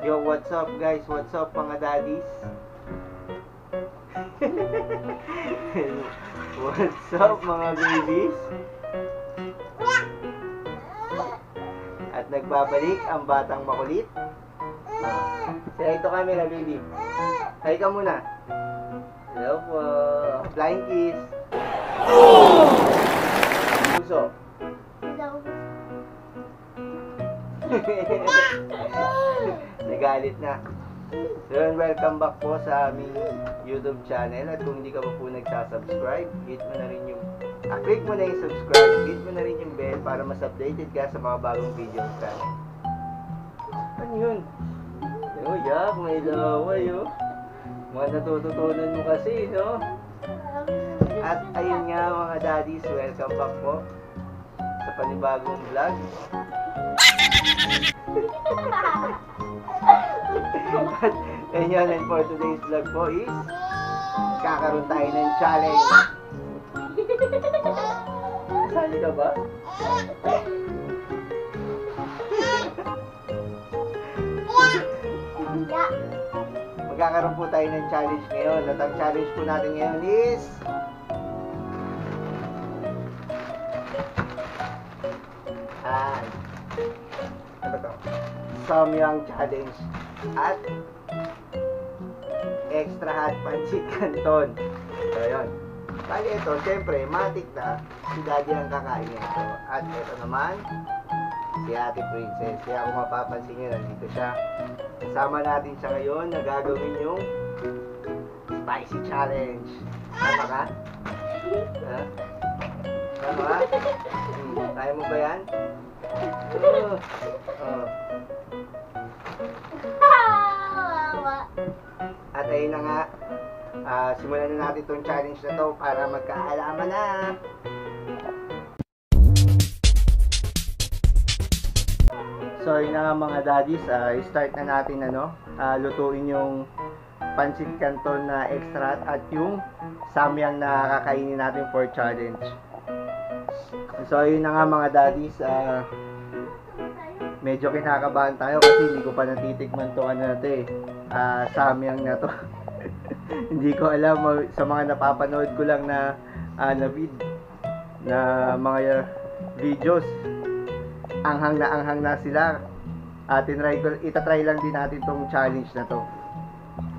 Yo, what's up guys? What's up mga daddies? what's up mga babies? At nagbabalik ang batang makulit. Ah, Say hi to camera, baby. Hi ka muna. Hello po. Flying kiss. Nagalit na. So yun, welcome back po sa aming YouTube channel. At kung hindi ka pa po nagsasubscribe, hit mo na rin yung ah, click mo na yung subscribe, hit mo na rin yung bell para mas updated ka sa mga bagong videos namin. Ano yun? Oh, yak, may laway, oh. Mga natututunan mo kasi, no? At ayun nga mga daddies, welcome back po sa panibagong vlog. At ayun yun, and for today's vlog po is kakaroon tayo ng challenge. Sali ka ba? Magkakaroon po tayo ng challenge ngayon. At ang challenge po natin ngayon is... Samyang challenge. At extra hot pancit canton. So, yun. Bali ito, syempre, matik na si daddy ang kakain nito. At ito naman, si Ate Princess. Kaya kung mapapansin nyo, nandito siya. Kasama natin siya ngayon na gagawin yung spicy challenge. Tama ka? Ha? Tama ka? Hmm, kaya mo ba yan? Oh. Oh. Ayun na nga, ah, simulan na natin itong challenge na to para magkaalaman na. So yun na mga daddies, ah, start na natin ano, ah, lutuin yung pancit canton na extra at yung samyang na kakainin natin for challenge. So yun na nga mga daddies, ah, medyo kinakabahan tayo kasi hindi ko pa natitikman to ano na to eh, ah, samyang na to. hindi ko alam ah, sa mga napapanood ko lang na ah, na vid na mga videos anghang na anghang na sila. At tinry ko, itatry lang din natin tong challenge na to.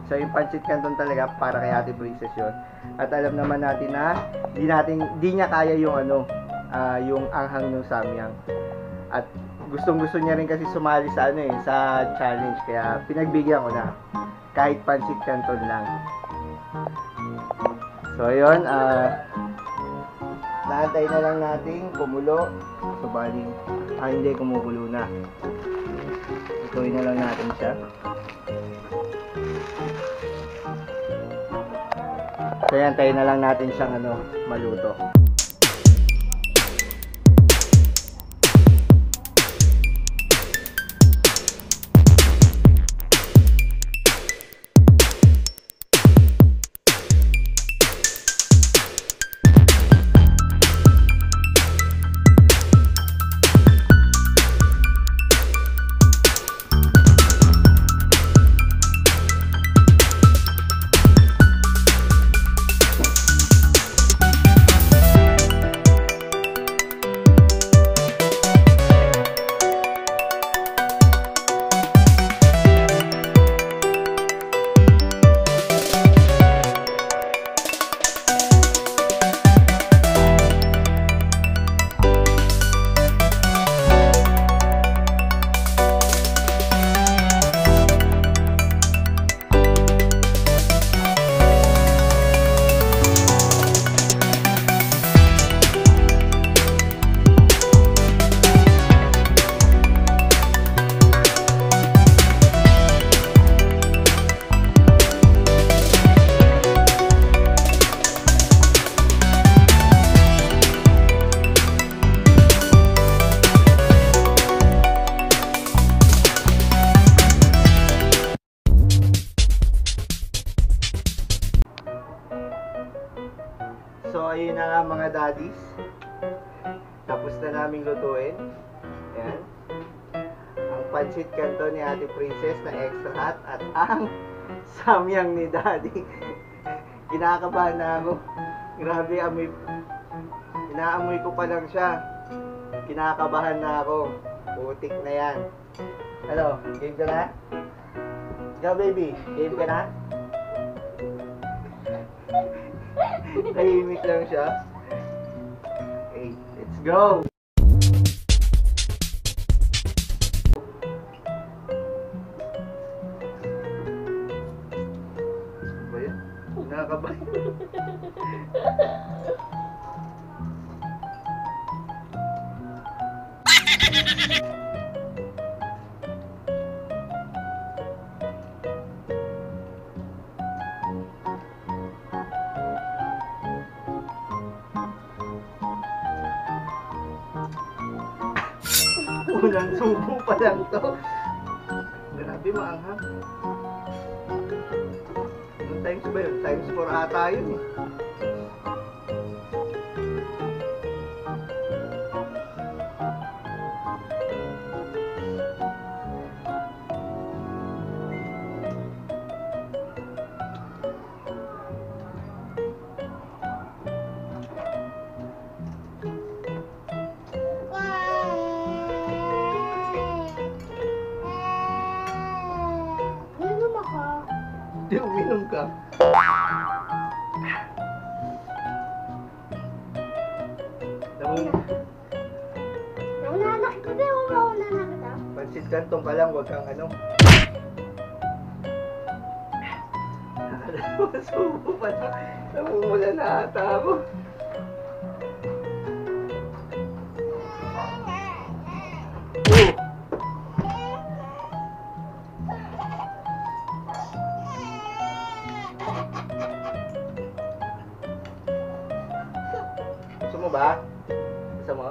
So yung pancit canton talaga para kay Ate Princess yun. At alam naman natin na di natin di niya kaya yung ano, ah, yung anghang ng samyang. At gustong gusto niya rin kasi sumali sa ano eh, sa challenge kaya pinagbigyan ko na kahit pancit canton lang. So ayun, ah naantay na lang natin kumulo. So bali, ah hindi kumukulo na. Ituloy na lang natin siya. So yan, tayo na lang natin siyang ano, maluto. Daddies. Tapos na naming lutuin. Ayan. Ang pancit canton ni Ate Princess na extra hot at ang samyang ni Daddy. Kinakabahan na ako. Grabe, amoy. Inaamoy ko pa lang siya. Kinakabahan na ako. Putik na yan. Ano, game ka na? Ikaw, baby, game ka na? Tahimik lang siya. go. Unang subo pa lang to. Grabe, maanghang. Times ba yun? Times 4 ata yun eh. Ka. Mo, Naunahan na kita din. Naunahan na kita. pansit kantong ka lang, wag kang ano. Subo pa na. Namumula na ata ako. Ba? Gusto mo?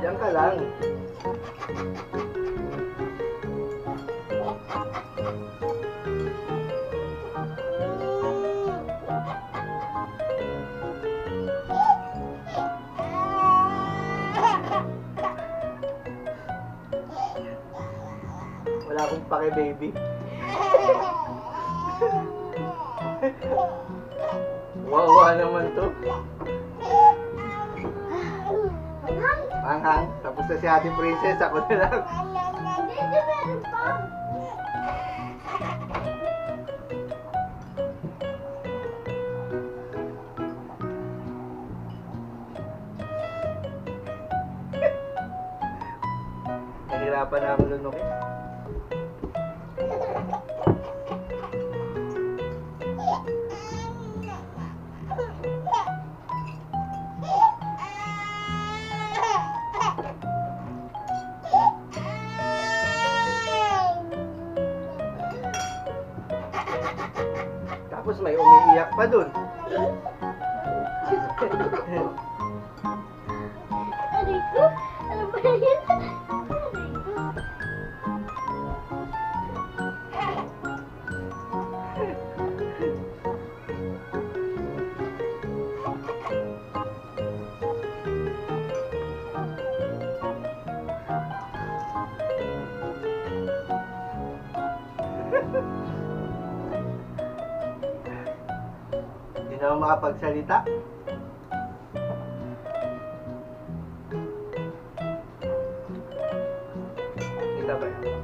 Diyan ka lang. Akong pake, baby. Wawa naman to. Anghang? Tapos na si Ate Princess. Ako na lang. Nahirapan na ako lunukin. Tapos may umiiyak pa dun. Aray ko. Ano ba yan? Na makapagsalita. Kita ba yun?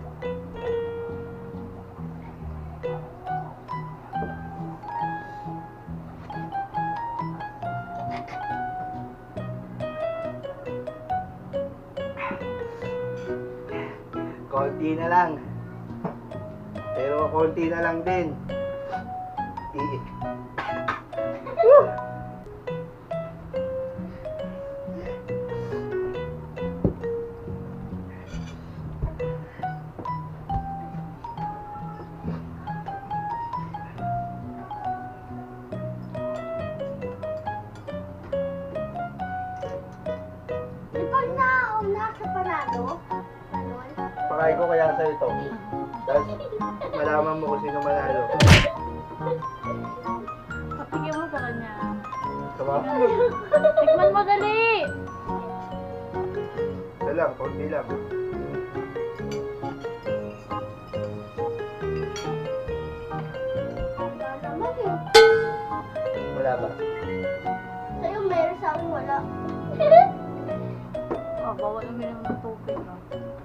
Konti na lang. Pero konti na lang din. Sa. Pakay ko kaya sa'yo ito. Tapos, malaman mo kung sino manalo. Papigyan mo sa kanya. Tama? Tikman mo dali! Ito lang, konti lang. Wala ba? Sa'yo meron sa akin wala. Oh, bawal uminom ng tubig. Oh.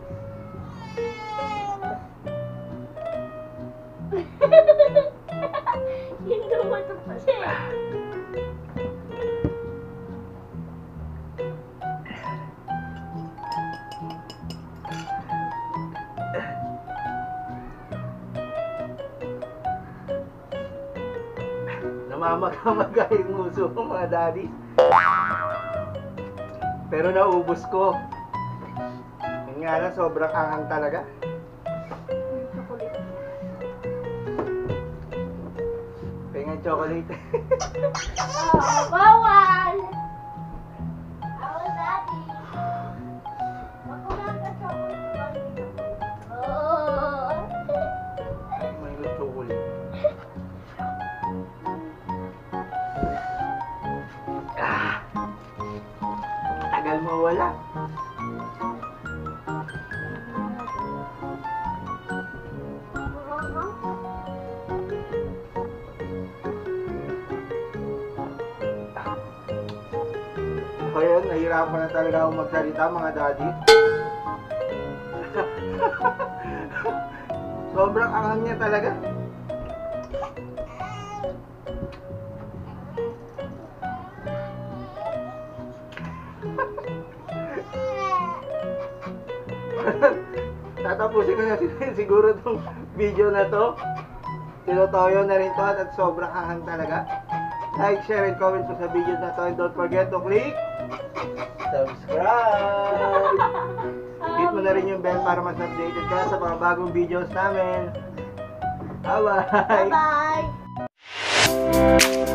Namamagamaga yung muso ko mga daddy. Pero naubos ko. Yun nga lang, sobrang anghang talaga. Chocolate. Oh, bawal! Bawal Kaya nahirapan na talaga ako magsalita mga daddy. Sobrang anghang niya talaga. Tatapusin ko na siguro tong video na to. Tinutoyo na rin to at sobrang anghang talaga. Like, share, and comment po sa video na to. And don't forget to click subscribe. Hit mo na rin yung bell para mas updated ka sa mga bagong videos namin. Bye-bye! Bye-bye!